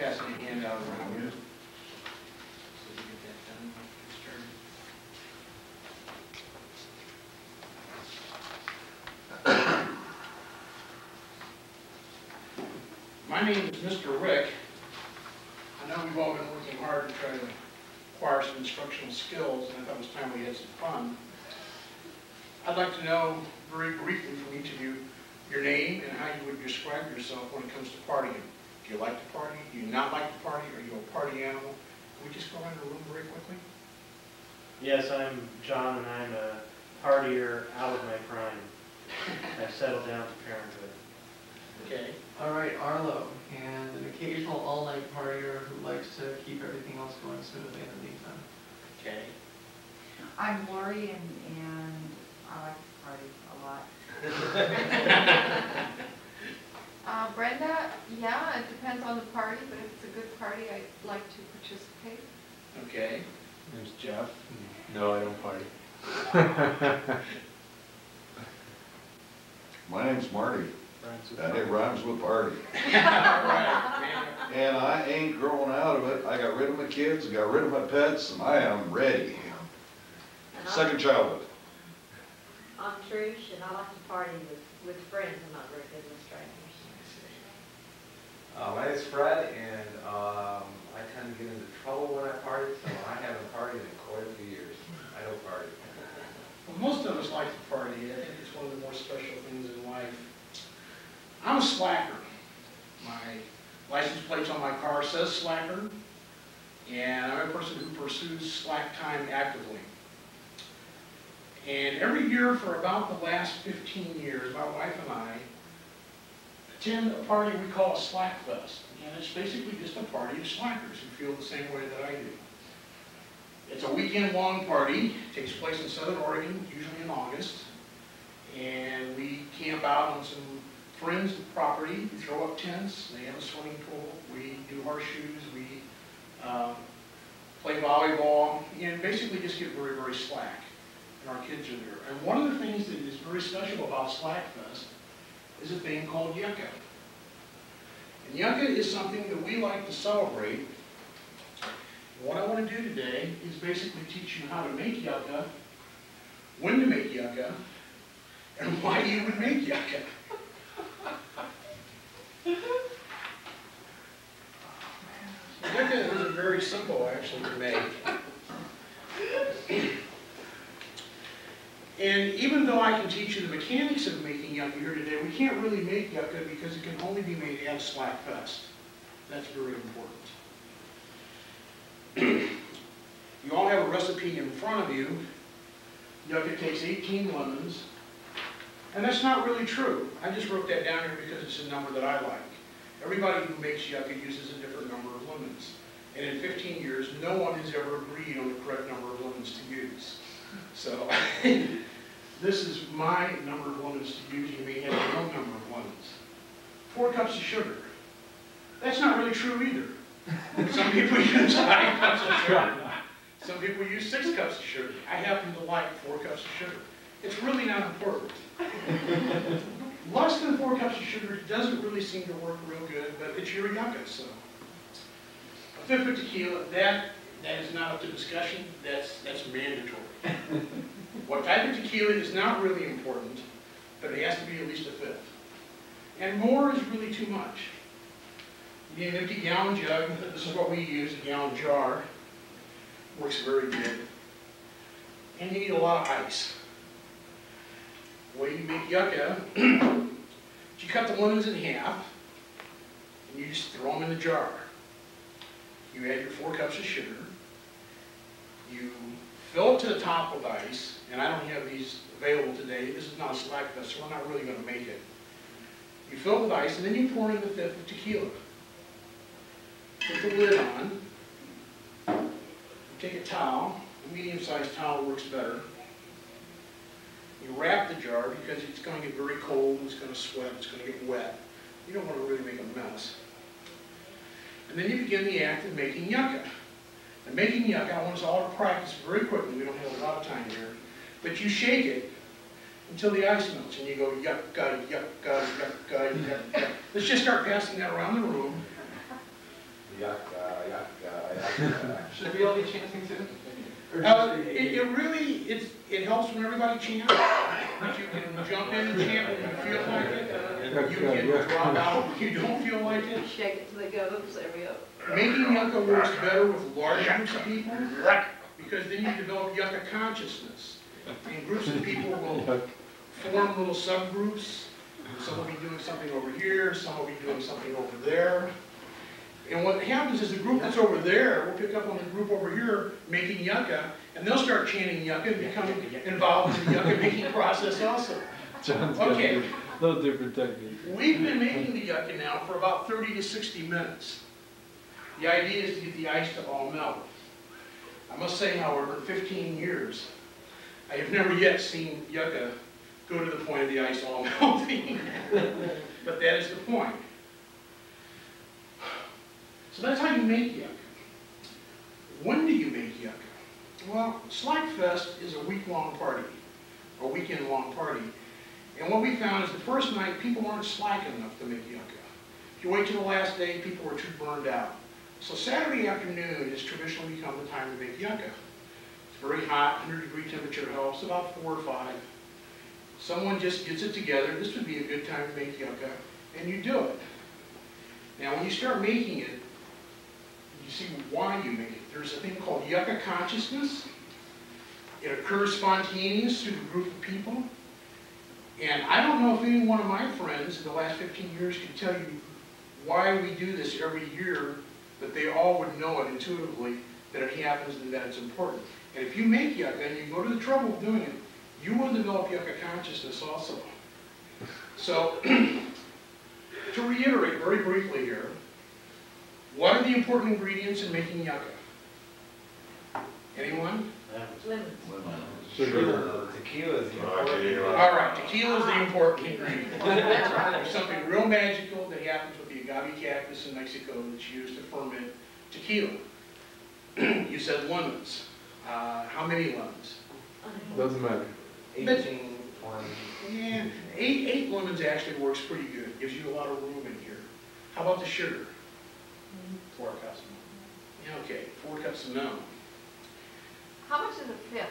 passing handout around. So we get that done. Chairman. My name is Mr. Rick. I know we've all been working hard to try to acquire some instructional skills, and I thought it was time we had some fun. I'd like to know very briefly from each of you, your name and how you would describe yourself when it comes to partying. Do you like to party? Do you not like to party? Are you a party animal? Can we just go around the room very quickly? Yes, I'm John, and I'm a partier out of my prime. I've settled down to parenthood. Okay. All right, Arlo, and an occasional all-night partier who likes to keep everything else going smoothly in the meantime. Okay. I'm Lori and, and I like to party a lot. Uh, Brenda, yeah, it depends on the party, but if it's a good party, I'd like to participate. Okay. Name's Jeff. No, I don't party. My name's Marty, and it rhymes with party. And I ain't growing out of it. I got rid of my kids, got rid of my pets, and I am ready. And I'm- Second childhood. I'm Trish, and I like to party with, with friends, I'm not very good with strangers. Uh, my name's Fred, and um, I tend to get into trouble when I party, so I haven't partied in quite a few years. I don't party. Well, most of us like to party. I think it's one of the more special things in life. I'm a slacker. My license plates on my car says slacker, and I'm a person who pursues slack time actively. And every year for about the last 15 years, my wife and I attend a party we call a Slack Fest. And it's basically just a party of slackers who feel the same way that I do. It's a weekend-long party, takes place in Southern Oregon, usually in August. And we camp out on some friends' property, we throw up tents, they have a swimming pool, we do horseshoes, we um, play volleyball, and basically just get very, very slack. And our kids are there. And one of the things that is very special about Slack Fest is a thing called yucca. And yucca is something that we like to celebrate what I want to do today is basically teach you how to make yucca, when to make yucca, and why you would make yucca. Oh, yucca is very simple actually to make. You the mechanics of making yucca here today, we can't really make yucca because it can only be made at Slack Fest. That's very important. You all have a recipe in front of you. Yucca takes 18 lemons. And that's not really true. I just wrote that down here because it's a number that I like. Everybody who makes yucca uses a different number of lemons. And in 15 years, no one has ever agreed on the correct number of lemons to use. So this is my number of lemons to use. You may have your own number of lemons. Four cups of sugar. That's not really true either. Some people use five cups of sugar. Some people use six cups of sugar. I happen to like four cups of sugar. It's really not important. Less than four cups of sugar doesn't really seem to work real good, but it's your yucca, so. A fifth of tequila, that, that is not up to discussion, that's, that's mandatory. What type of tequila is not really important, but it has to be at least a fifth. And more is really too much. You need an empty gallon jug, this is what we use, a gallon jar. Works very good. And you need a lot of ice. The way you make yucca, you cut the lemons in half, and you just throw them in the jar. You add your four cups of sugar. You fill it to the top with ice, and I don't have these available today. This is not a slack fest, so we're not really gonna make it. You fill it with ice, and then you pour in the fifth of tequila. Put the lid on. Take a towel, a medium-sized towel works better. You wrap the jar because it's going to get very cold, it's going to sweat, it's going to get wet. You don't want to really make a mess. And then you begin the act of making yucca. And making yucca, I want us all to practice very quickly, we don't have a lot of time here. But you shake it until the ice melts, and you go yucca, yucca, yucca, yucca. Let's just start passing that around the room. yucca, yucca, yucca. Should we all be chanting too? Uh, it, it really, it's, it helps when everybody chants, but you can jump in and chant when you feel like it. You can drop out when you don't feel like it. Shake it till they go, oops, there we go. Making yucca works better with large groups of people, because then you develop yucca consciousness. And groups of people will form little subgroups. Some will be doing something over here, some will be doing something over there. And what happens is the group that's over there will pick up on the group over here making yucca, and they'll start chanting yucca and become involved in the yucca making process also. John's got a Okay. little different technique. We've been making the yucca now for about 30 to 60 minutes. The idea is to get the ice to all melt. I must say, however, in 15 years, I have never yet seen yucca go to the point of the ice all melting. But that is the point. So that's how you make yucca. When do you make yucca? Well, Slackfest is a week-long party, a weekend-long party. And what we found is the first night, people weren't slack enough to make yucca. If you wait till the last day, people were too burned out. So Saturday afternoon has traditionally become the time to make yucca. It's very hot, 100 degree temperature helps, about four or five. Someone just gets it together, this would be a good time to make yucca, and you do it. Now, when you start making it, you see why you make it. There's a thing called yucca consciousness. It occurs spontaneous through the group of people. And I don't know if any one of my friends in the last 15 years can tell you why we do this every year, but they all would know it intuitively, that it happens and that it's important. And if you make yucca and you go to the trouble of doing it, you will develop yucca consciousness also. So, to reiterate very briefly here, what are the important ingredients in making yucca? Anyone? Lemons. Sugar. Tequila is the important. All right, tequila is the important ingredient. There's something real magical that happens with the agave cactus in Mexico that's used to ferment tequila. You said lemons. Uh, how many lemons? Doesn't matter. Eighteen, twenty. Yeah, eight, eight lemons actually works pretty good, gives you a lot of room in here. How about the sugar? Four cups. Yeah, Okay, four cups of milk. How much is a fifth?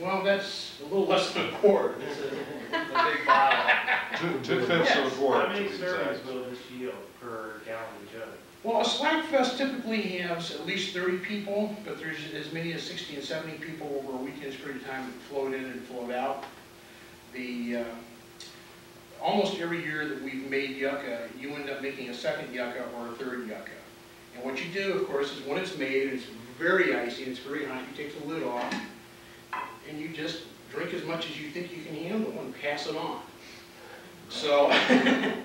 Well, that's a little less than a quart. This is a big bottle. Two, two fifths of a quart. How many to servings exact. will this yield per gallon jug? Well, a slack fest typically has at least thirty people, but there's as many as sixty and seventy people over a weekend's period of time that float in and float out. The, uh, almost every year that we've made yucca, you end up making a second yucca or a third yucca. And what you do, of course, is when it's made, and it's very icy, and it's very hot, you take the lid off, and you just drink as much as you think you can handle and pass it on. So,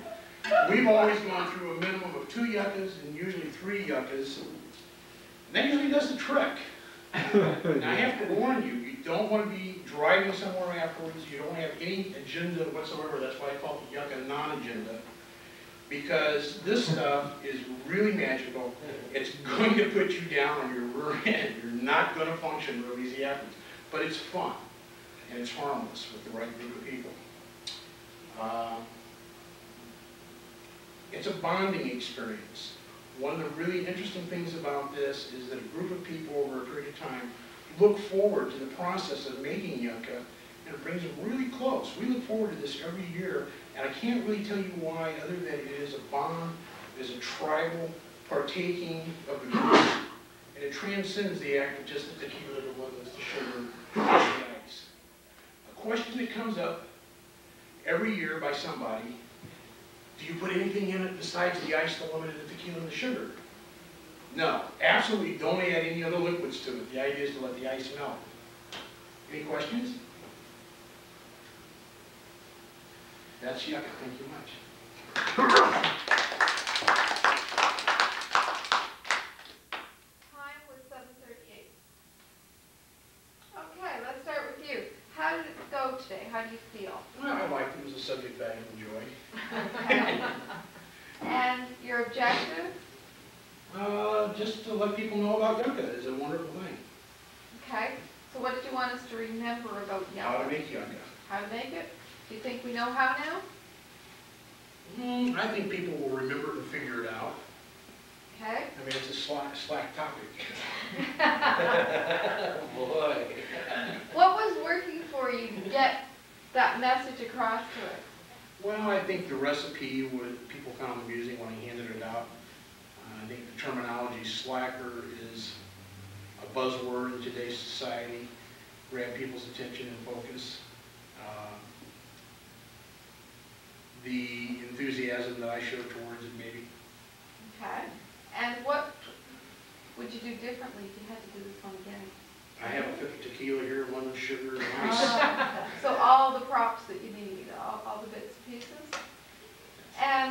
We've always gone through a minimum of two yuccas and usually three yuccas. And that usually does the trick. Now, I have to warn you, you don't want to be driving somewhere afterwards, you don't have any agenda whatsoever, that's why I call it yucca non-agenda. Because this stuff is really magical, it's going to put you down on your rear end, you're not going to function real easy afterwards. But it's fun, and it's harmless with the right group of people. Uh, it's a bonding experience. One of the really interesting things about this is that a group of people over a period of time look forward to the process of making yucca, and it brings them really close. We look forward to this every year, and I can't really tell you why, other than it is a bond, it is a tribal partaking of the group, and it transcends the act of just the tequila, the lemons, the sugar, the ice. A question that comes up every year by somebody do you put anything in it besides the ice, the lemon, and the tequila, and the sugar? No, absolutely don't add any other liquids to it. The idea is to let the ice melt. Any questions? That's yucca, thank you much. Time was seven thirty-eight. Okay, let's start with you. How did it go today? How do you feel? Well, I liked it, it was a subject I enjoyed. Okay. And your objective? Uh, just to let people know about yucca, it's a wonderful thing. Okay, so what did you want us to remember about How to make yucca. How to make it? Do you think we know how now? Hmm, I think people will remember and figure it out. Okay, I mean, it's a slack, slack topic. Boy. what was working for you to get that message across to us? Well, I think the recipe would, people found amusing when he handed it out. Uh, I think the terminology slacker is a buzzword in today's society, grab people's attention and focus. Uh, The enthusiasm that I showed towards it maybe. Okay, and what would you do differently if you had to do this one again? I have a fifth tequila here, lemon sugar, and ice. Oh, So all the props that you need, all, all the bits pieces? And